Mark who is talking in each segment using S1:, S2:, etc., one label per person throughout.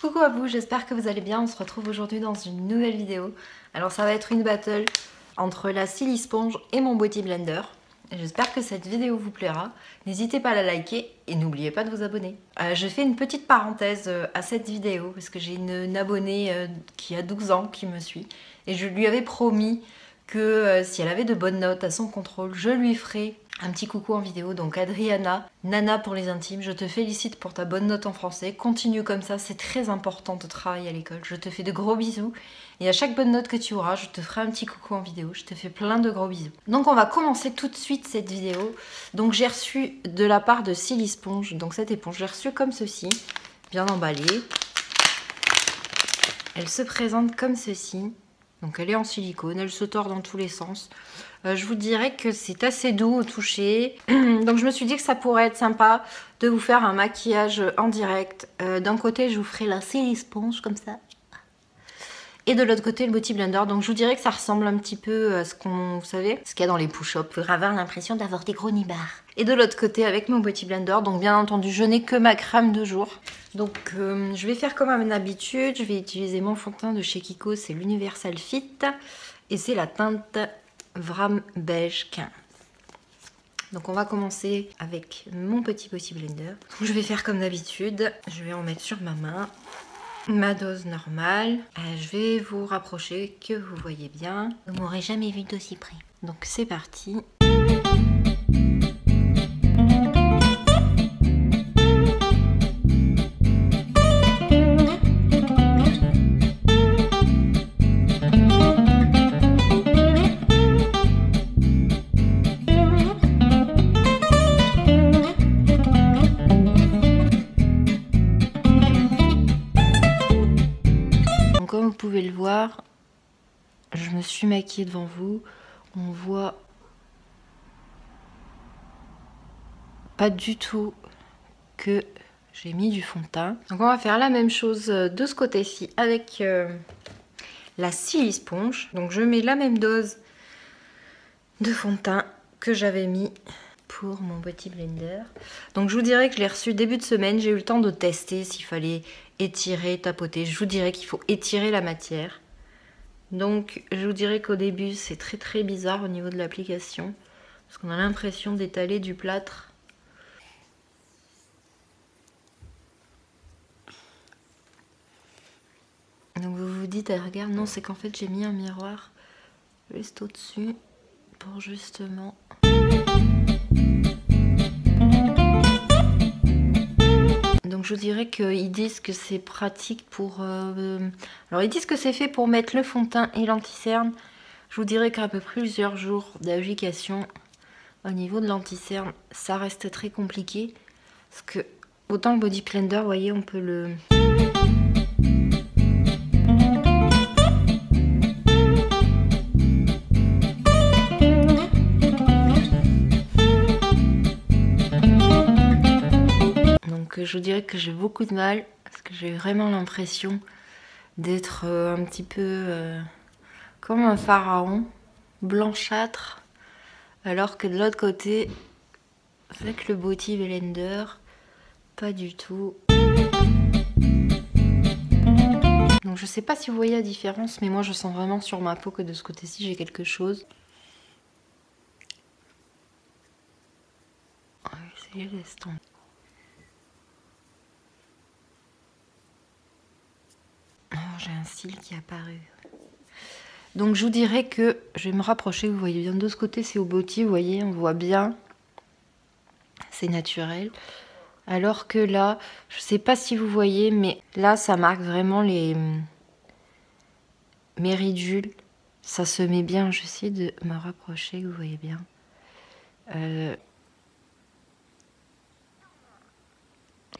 S1: Coucou à vous, j'espère que vous allez bien. On se retrouve aujourd'hui dans une nouvelle vidéo. Alors ça va être une battle entre la Silly Sponge et mon Body Blender. J'espère que cette vidéo vous plaira. N'hésitez pas à la liker et n'oubliez pas de vous abonner. Euh, je fais une petite parenthèse euh, à cette vidéo parce que j'ai une, abonnée euh, qui a 12 ans qui me suit et je lui avais promis que si elle avait de bonnes notes à son contrôle, je lui ferai un petit coucou en vidéo. Donc Adriana, Nana pour les intimes, je te félicite pour ta bonne note en français. Continue comme ça, c'est très important de travailler à l'école. Je te fais de gros bisous. Et à chaque bonne note que tu auras, je te ferai un petit coucou en vidéo. Je te fais plein de gros bisous. Donc on va commencer tout de suite cette vidéo. Donc j'ai reçu de la part de Silly Sponge, donc cette éponge, j'ai reçu comme ceci, bien emballée. Elle se présente comme ceci. Donc elle est en silicone, elle se tord dans tous les sens. Euh, je vous dirais que c'est assez doux au toucher. Donc je me suis dit que ça pourrait être sympa de vous faire un maquillage en direct. Euh, d'un côté, je vous ferai la Silly Sponge comme ça. Et de l'autre côté, le Beauty Blender. Donc je vous dirais que ça ressemble un petit peu à ce qu'on, vous savez, ce qu'il y a dans les push-ups. Pour avoir l'impression d'avoir des gros nibards. Et de l'autre côté, avec mon Beauty Blender. Donc bien entendu, je n'ai que ma crème de jour. Donc euh, je vais faire comme à mon habitude. Je vais utiliser mon fond de teint de chez Kiko. C'est l'Universal Fit. Et c'est la teinte Vram Beige 15. Donc on va commencer avec mon petit Beauty Blender. Je vais faire comme d'habitude, je vais en mettre sur ma main ma dose normale. Euh, je vais vous rapprocher que vous voyez bien. Vous m'aurez jamais vu d'aussi près. Donc c'est parti. Je me suis maquillée devant vous. On voit pas du tout que j'ai mis du fond de teint. Donc on va faire la même chose de ce côté-ci avec euh, la Silly Sponge. Donc je mets la même dose de fond de teint que j'avais mis pour mon petit blender. Donc je vous dirais que je l'ai reçu début de semaine. J'ai eu le temps de tester s'il fallait étirer, tapoter. Je vous dirais qu'il faut étirer la matière. Donc je vous dirais qu'au début c'est très très bizarre au niveau de l'application. Parce qu'on a l'impression d'étaler du plâtre. Donc vous vous dites, ah, regarde, non c'est qu'en fait j'ai mis un miroir juste au-dessus pour justement... Donc je vous dirais qu'ils disent que c'est pratique pour... Euh, alors ils disent que c'est fait pour mettre le fond de teint et l'anticerne. Je vous dirais qu'à peu près plusieurs jours d'application au niveau de l'anticerne, ça reste très compliqué. Parce que autant le body blender, vous voyez, on peut le... vous dirais que j'ai beaucoup de mal parce que j'ai vraiment l'impression d'être euh, un petit peu euh, comme un pharaon, blanchâtre, alors que de l'autre côté, avec le Body Blender, pas du tout. Donc je sais pas si vous voyez la différence, mais moi je sens vraiment sur ma peau que de ce côté-ci j'ai quelque chose. c'est j'ai un cil qui est apparu. Donc je vous dirais que je vais me rapprocher, vous voyez bien de ce côté c'est au body, vous voyez, on voit bien, c'est naturel. Alors que là, je ne sais pas si vous voyez, mais là ça marque vraiment les méridules. Ça se met bien, j'essaie de me rapprocher, vous voyez bien. Euh,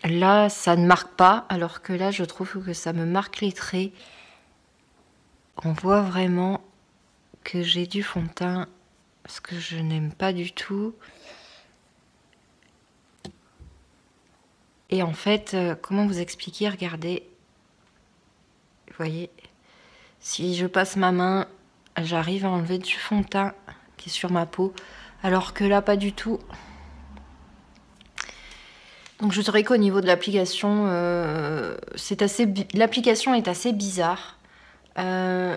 S1: Là, ça ne marque pas, alors que là, je trouve que ça me marque les traits. On voit vraiment que j'ai du fond de teint, ce que je n'aime pas du tout. Et en fait, euh, comment vous expliquer Regardez, vous voyez, si je passe ma main, j'arrive à enlever du fond de teint qui est sur ma peau, alors que là, pas du tout. Donc je dirais qu'au niveau de l'application, euh, l'application est assez bizarre. Euh,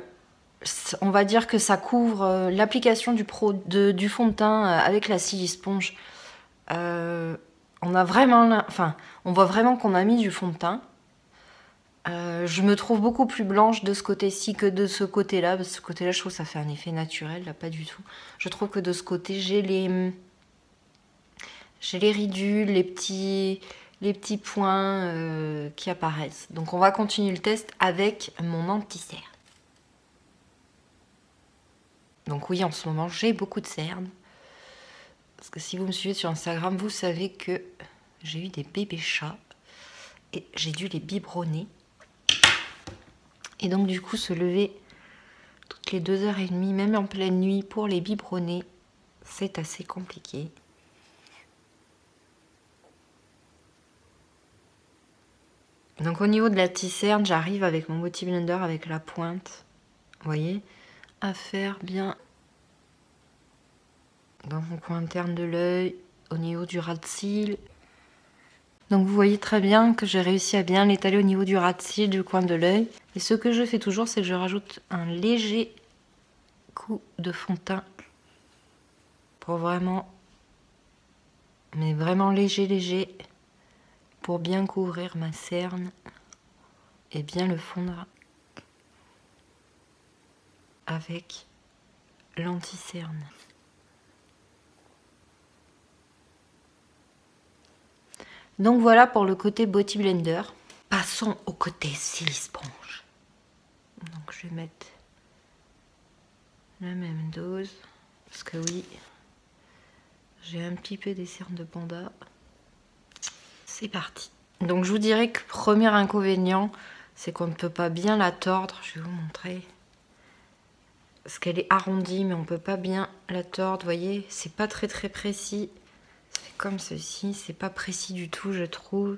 S1: on va dire que ça couvre euh, l'application du, fond de teint avec la sponge. on a vraiment, enfin, on voit vraiment qu'on a mis du fond de teint. je me trouve beaucoup plus blanche de ce côté-ci que de ce côté-là. De ce côté-là, je trouve que ça fait un effet naturel, là, pas du tout. Je trouve que de ce côté, j'ai les j'ai les ridules, les petits, points euh, qui apparaissent. Donc on va continuer le test avec mon anti-cerne. Donc oui, en ce moment, j'ai beaucoup de cernes. Parce que si vous me suivez sur Instagram, vous savez que j'ai eu des bébés chats. Et j'ai dû les biberonner. Et donc du coup, se lever toutes les deux heures et demie, même en pleine nuit, pour les biberonner, c'est assez compliqué. Donc au niveau de la tisserne, j'arrive avec mon Beauty Blender avec la pointe, vous voyez, à faire bien dans mon coin interne de l'œil, au niveau du ras de cils. Donc vous voyez très bien que j'ai réussi à bien l'étaler au niveau du ras de cils, du coin de l'œil. Et ce que je fais toujours, c'est que je rajoute un léger coup de fond de teint pour vraiment, mais vraiment léger, léger, pour bien couvrir ma cerne et bien le fondre avec l'anti-cerne. Donc voilà pour le côté Body Blender. Passons au côté Sponge. Donc je vais mettre la même dose. Parce que oui, j'ai un petit peu des cernes de panda. Parti. Donc je vous dirais que premier inconvénient, c'est qu'on ne peut pas bien la tordre. Je vais vous montrer. Parce qu'elle est arrondie, mais on ne peut pas bien la tordre. Vous voyez, c'est pas très très précis. C'est comme ceci, c'est pas précis du tout, je trouve.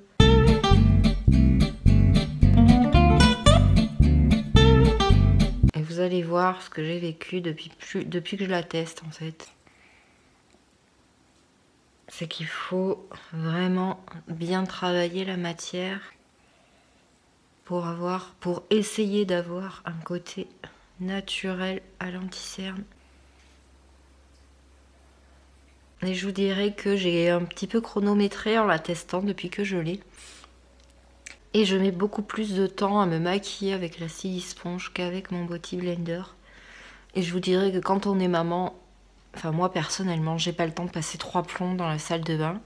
S1: Et vous allez voir ce que j'ai vécu depuis, depuis que je la teste en fait c'est qu'il faut vraiment bien travailler la matière pour avoir, pour essayer d'avoir un côté naturel à l'anticerne. Et je vous dirais que j'ai un petit peu chronométré en la testant depuis que je l'ai. Et je mets beaucoup plus de temps à me maquiller avec la sponge qu'avec mon Body Blender. Et je vous dirais que quand on est maman, Enfin, moi personnellement, j'ai pas le temps de passer trois plombs dans la salle de bain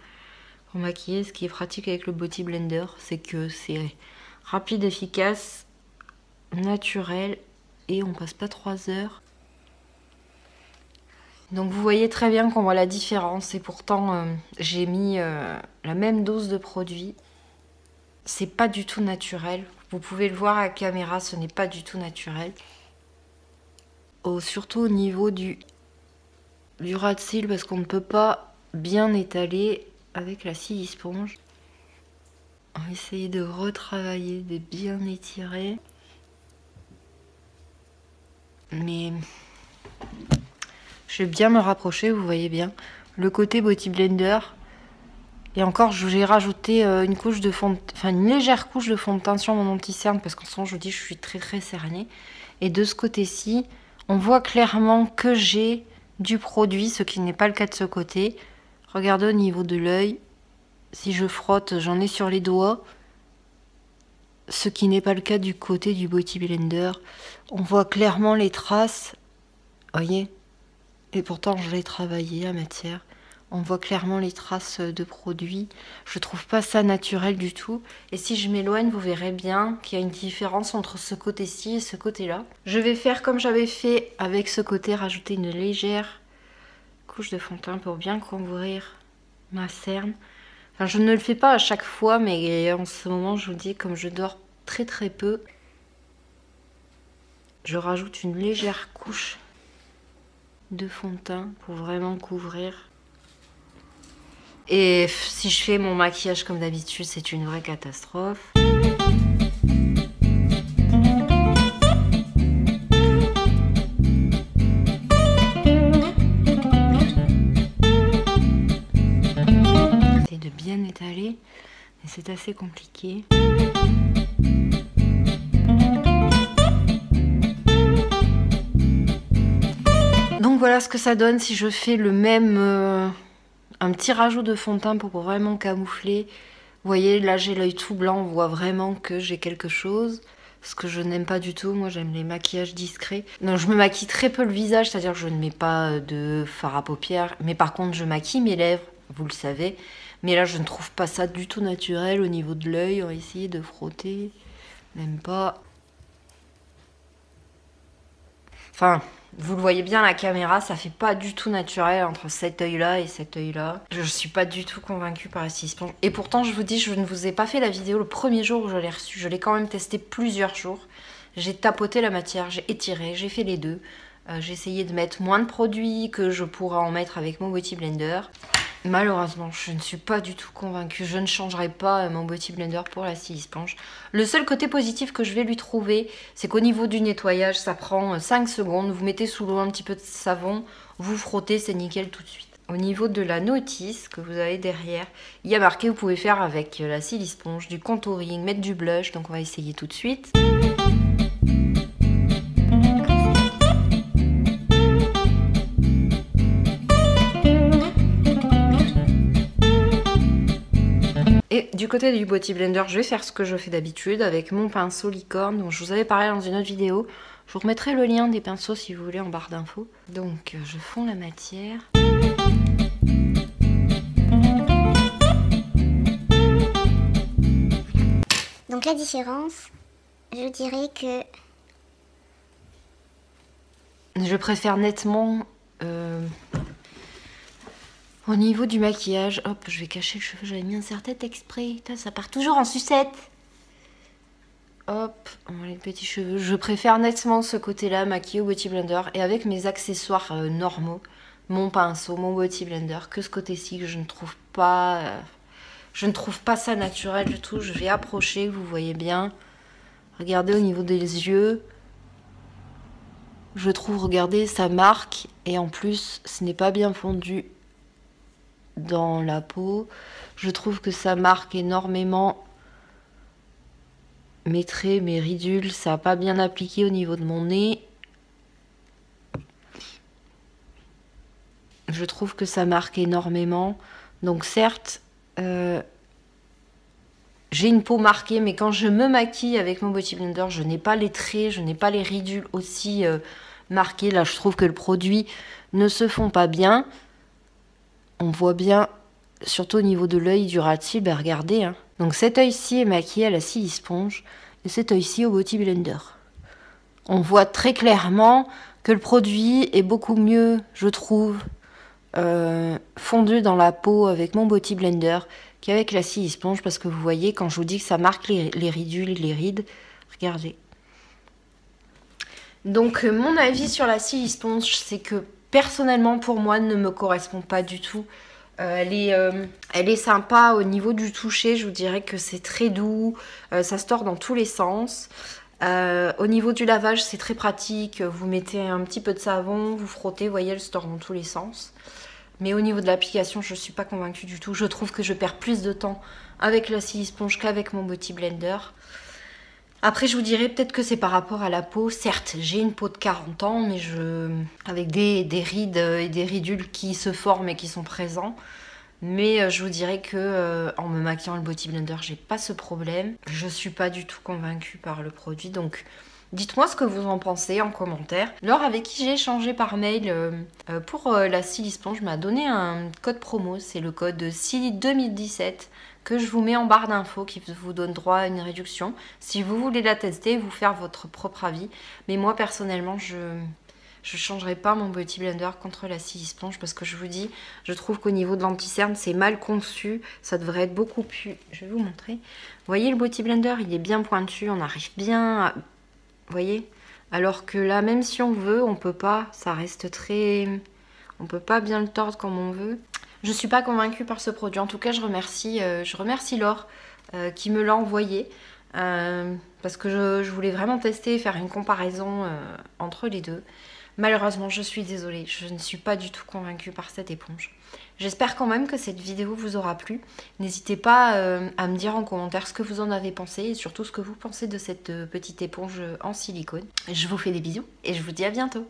S1: pour maquiller. Ce qui est pratique avec le Body Blender, c'est que c'est rapide, efficace, naturel et on passe pas trois heures. Donc vous voyez très bien qu'on voit la différence et pourtant euh, j'ai mis euh, la même dose de produit. C'est pas du tout naturel. Vous pouvez le voir à la caméra, ce n'est pas du tout naturel. surtout au niveau du du ras de cils parce qu'on ne peut pas bien étaler avec la scie sponge. On va essayer de retravailler, de bien étirer. Mais je vais bien me rapprocher, vous voyez bien. Le côté Body Blender. Et encore, j'ai rajouté euh, une couche de fond, une légère couche de fond de teint sur mon anti-cerne parce qu'en ce moment, je vous dis, je suis très très cernée. Et de ce côté-ci, on voit clairement que j'ai du produit, ce qui n'est pas le cas de ce côté. Regardez au niveau de l'œil. Si je frotte, j'en ai sur les doigts. Ce qui n'est pas le cas du côté du Body Blender. On voit clairement les traces. Voyez? Et pourtant, je l'ai travaillé la matière. On voit clairement les traces de produits. Je trouve pas ça naturel du tout. Et si je m'éloigne, vous verrez bien qu'il y a une différence entre ce côté-ci et ce côté-là. Je vais faire comme j'avais fait avec ce côté, rajouter une légère couche de fond de teint pour bien couvrir ma cerne. Enfin, je ne le fais pas à chaque fois, mais en ce moment, je vous dis, comme je dors très très peu, je rajoute une légère couche de fond de teint pour vraiment couvrir et si je fais mon maquillage comme d'habitude, c'est une vraie catastrophe. C'est de bien étaler. être assez compliqué. Donc voilà ce que ça donne si je fais le même... Euh, un petit rajout de fond de teint pour vraiment camoufler. Vous voyez, là j'ai l'œil tout blanc, on voit vraiment que j'ai quelque chose. Ce que je n'aime pas du tout, moi j'aime les maquillages discrets. Non, je me maquille très peu le visage, c'est-à-dire que je ne mets pas de fard à paupières. Mais par contre, je maquille mes lèvres, vous le savez. Mais là, je ne trouve pas ça du tout naturel au niveau de l'œil. On va essayer de frotter. Même pas. Enfin, vous le voyez bien, la caméra, ça fait pas du tout naturel entre cet œil-là et cet œil-là. Je suis pas du tout convaincue par la. Et pourtant, je vous dis, je ne vous ai pas fait la vidéo le premier jour où je l'ai reçu. Je l'ai quand même testé plusieurs jours. J'ai tapoté la matière, j'ai étiré, j'ai fait les deux. Euh, j'ai essayé de mettre moins de produits que je pourrais en mettre avec mon Beauty Blender. Malheureusement, je ne suis pas du tout convaincue. Je ne changerai pas mon Beauty Blender pour la scie sponge. Le seul côté positif que je vais lui trouver, c'est qu'au niveau du nettoyage, ça prend 5 secondes. Vous mettez sous l'eau un petit peu de savon, vous frottez, c'est nickel tout de suite. Au niveau de la notice que vous avez derrière, il y a marqué vous pouvez faire avec la scie sponge du contouring, mettre du blush. Donc on va essayer tout de suite. Du côté du Beauty Blender, je vais faire ce que je fais d'habitude avec mon pinceau licorne dont je vous avais parlé dans une autre vidéo. Je vous remettrai le lien des pinceaux si vous voulez en barre d'infos. Donc je fonds la matière.
S2: Donc la différence, je dirais que...
S1: Je préfère nettement euh, au niveau du maquillage, hop, je vais cacher le cheveu, j'avais mis un serre-tête exprès. ça part toujours en sucette. Hop, on les petits cheveux. Je préfère nettement ce côté-là, maquillé au Beauty Blender. Et avec mes accessoires euh, normaux, mon pinceau, mon Beauty Blender, que ce côté-ci que je ne trouve pas... Euh, je ne trouve pas ça naturel du tout. Je vais approcher, vous voyez bien. Regardez au niveau des yeux. Je trouve, regardez, ça marque. Et en plus, ce n'est pas bien fondu dans la peau. Je trouve que ça marque énormément mes traits, mes ridules. Ça n'a pas bien appliqué au niveau de mon nez. Je trouve que ça marque énormément. Donc certes, euh, j'ai une peau marquée, mais quand je me maquille avec mon Beauty Blender, je n'ai pas les traits, je n'ai pas les ridules aussi euh, marquées. Là, je trouve que le produit ne se font pas bien on voit bien, surtout au niveau de l'œil du rat-il, ben regardez. Hein. Donc cet œil-ci est maquillé à la scie sponge et cet œil-ci au Beauty Blender. On voit très clairement que le produit est beaucoup mieux, je trouve, euh, fondu dans la peau avec mon Beauty Blender qu'avec la scie sponge parce que vous voyez quand je vous dis que ça marque les, les ridules, les rides, regardez. Donc euh, mon avis sur la scie sponge, c'est que personnellement pour moi ne me correspond pas du tout. Euh, elle, est, euh, elle est sympa au niveau du toucher, je vous dirais que c'est très doux, euh, ça se dans tous les sens. au niveau du lavage, c'est très pratique, vous mettez un petit peu de savon, vous frottez, vous voyez, elle se dans tous les sens. Mais au niveau de l'application, je ne suis pas convaincue du tout. Je trouve que je perds plus de temps avec la sponge qu'avec mon Beauty Blender. Après, je vous dirais peut-être que c'est par rapport à la peau. Certes, j'ai une peau de 40 ans, mais je avec des, rides et des ridules qui se forment et qui sont présents. Mais euh, je vous dirais que euh, en me maquillant le Body Blender, j'ai pas ce problème. Je suis pas du tout convaincue par le produit, donc Dites-moi ce que vous en pensez en commentaire. Laure, avec qui j'ai échangé par mail euh, pour la Silly Sponge, m'a donné un code promo. C'est le code Silly 2017 que je vous mets en barre d'infos qui vous donne droit à une réduction. Si vous voulez la tester, vous faire votre propre avis. Mais moi personnellement, je ne changerai pas mon Beauty Blender contre la scie sponge parce que je vous dis, je trouve qu'au niveau de l'anticerne, c'est mal conçu. Ça devrait être beaucoup plus... Je vais vous montrer. Vous voyez, le Beauty Blender, il est bien pointu. On arrive bien à... Vous voyez Alors que là, même si on veut, on peut pas. Ça reste très... On peut pas bien le tordre comme on veut. Je ne suis pas convaincue par ce produit. En tout cas, je remercie, euh, je remercie Laure euh, qui me l'a envoyé. Euh, parce que je, voulais vraiment tester, faire une comparaison entre les deux. Malheureusement, je suis désolée, je ne suis pas du tout convaincue par cette éponge. J'espère quand même que cette vidéo vous aura plu. N'hésitez pas à me dire en commentaire ce que vous en avez pensé et surtout ce que vous pensez de cette petite éponge en silicone. Je vous fais des bisous et je vous dis à bientôt.